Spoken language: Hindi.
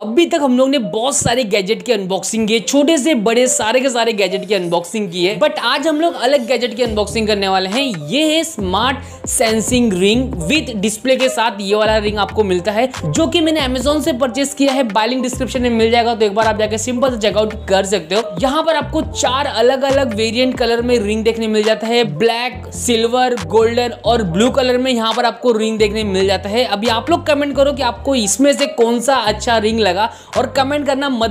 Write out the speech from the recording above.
अभी तक हम लोग ने बहुत सारे गैजेट की अनबॉक्सिंग किए छोटे से, बड़े, सारे के सारे गैजेट की अनबॉक्सिंग की है। बट आज हम लोग अलग गैजेट की अनबॉक्सिंग करने वाले हैं। ये है smart sensing ring with display के साथ ये वाला रिंग आपको मिलता है, जो कि मैंने अमेजोन से परचेस किया है। बाइलिंग डिस्क्रिप्शन में मिल जाएगा तो एक बार आप जाकर सिंपल से चेकआउट कर सकते हो। यहाँ पर आपको चार अलग अलग वेरियंट कलर में रिंग देखने मिल जाता है। ब्लैक सिल्वर गोल्डन और ब्लू कलर में यहाँ पर आपको रिंग देखने मिल जाता है। अभी आप लोग कमेंट करो कि आपको इसमें से कौन सा अच्छा रिंग लगा और कमेंट करना मत